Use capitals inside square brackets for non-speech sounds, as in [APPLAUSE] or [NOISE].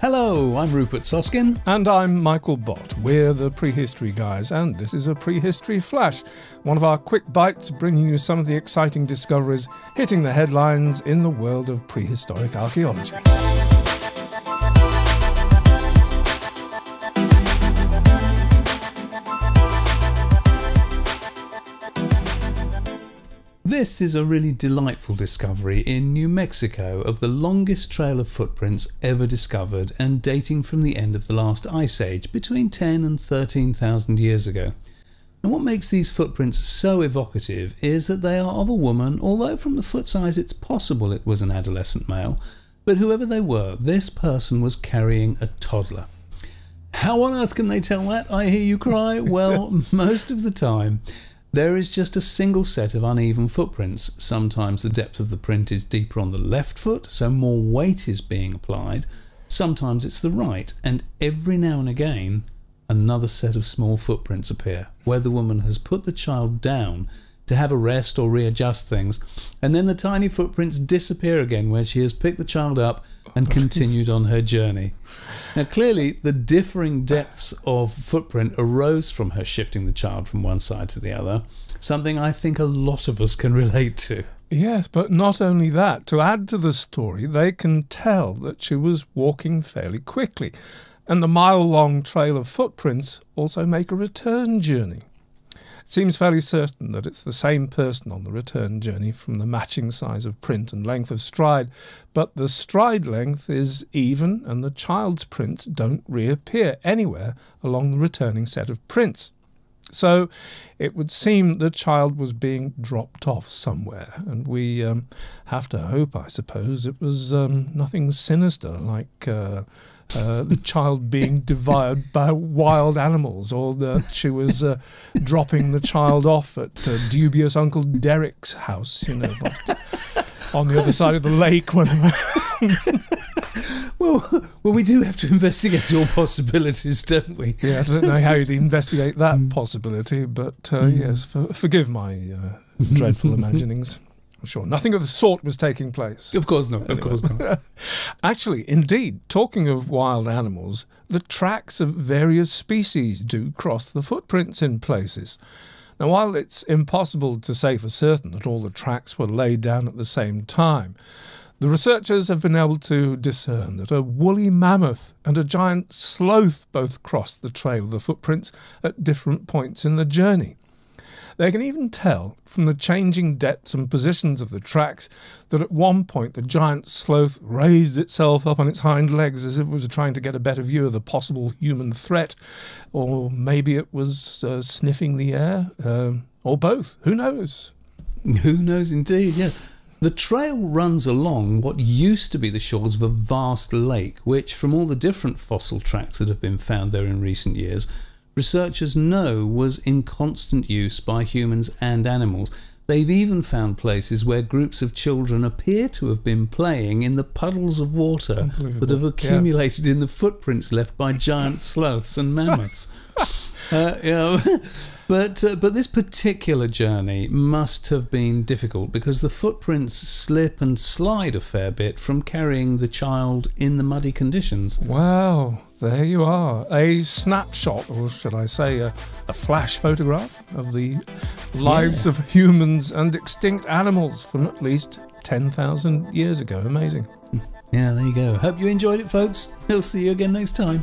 Hello, I'm Rupert Soskin. And I'm Michael Bott. We're the Prehistory Guys, and this is a Prehistory Flash, one of our quick bites bringing you some of the exciting discoveries hitting the headlines in the world of prehistoric archaeology. This is a really delightful discovery in New Mexico of the longest trail of footprints ever discovered and dating from the end of the last ice age between 10 and 13,000 years ago. And what makes these footprints so evocative is that they are of a woman, although from the foot size it's possible it was an adolescent male, but whoever they were, this person was carrying a toddler. How on earth can they tell that? I hear you cry. [LAUGHS] Well, most of the time, there is just a single set of uneven footprints. Sometimes the depth of the print is deeper on the left foot, so more weight is being applied. Sometimes it's the right, and every now and again, another set of small footprints appear, where the woman has put the child down to have a rest or readjust things, and then the tiny footprints disappear again where she has picked the child up and [LAUGHS] continued on her journey. Now, clearly, the differing depths of footprint arose from her shifting the child from one side to the other, something I think a lot of us can [LAUGHS] relate to. Yes, but not only that. To add to the story, they can tell that she was walking fairly quickly, and the mile long trail of footprints also make a return journey. Seems fairly certain that it's the same person on the return journey from the matching size of print and length of stride, but the stride length is even and the child's prints don't reappear anywhere along the returning set of prints. So it would seem the child was being dropped off somewhere, and we um, have to hope, I suppose, it was um, nothing sinister like. Uh, uh, the child being [LAUGHS] devoured by wild animals, or that she was uh, dropping the child off at uh, dubious Uncle Derek's house, you know, [LAUGHS] on the other side of the lake. Well, [LAUGHS] well, we do have to [LAUGHS] investigate all possibilities, don't we? Yes, I don't know how you'd investigate that mm. possibility, but uh, mm. yes, for, forgive my uh, dreadful [LAUGHS] imaginings. I'm sure nothing of the sort was taking place. Of course not. Anyway. Of course not. Actually, indeed, talking of wild animals, the tracks of various species do cross the footprints in places. Now, while it's impossible to say for certain that all the tracks were laid down at the same time, the researchers have been able to discern that a woolly mammoth and a giant sloth both crossed the trail of the footprints at different points in the journey. They can even tell from the changing depths and positions of the tracks that at one point the giant sloth raised itself up on its hind legs as if it was trying to get a better view of the possible human threat, or maybe it was uh, sniffing the air, uh, or both. Who knows? Who knows indeed, yeah. The trail runs along what used to be the shores of a vast lake, which, from all the different fossil tracks that have been found there in recent years, researchers know was in constant use by humans and animals. They've even found places where groups of children appear to have been playing in the puddles of water that have accumulated yeah. in the footprints left by giant sloths and mammoths. [LAUGHS] uh, you know, [LAUGHS] but uh, but this particular journey must have been difficult because the footprints slip and slide a fair bit from carrying the child in the muddy conditions. Wow, there you are. A snapshot, or should I say, a, a flash photograph of the lives yeah. of humans and extinct animals from at least 10,000 years ago. Amazing. Yeah, there you go. Hope you enjoyed it, folks. We'll see you again next time.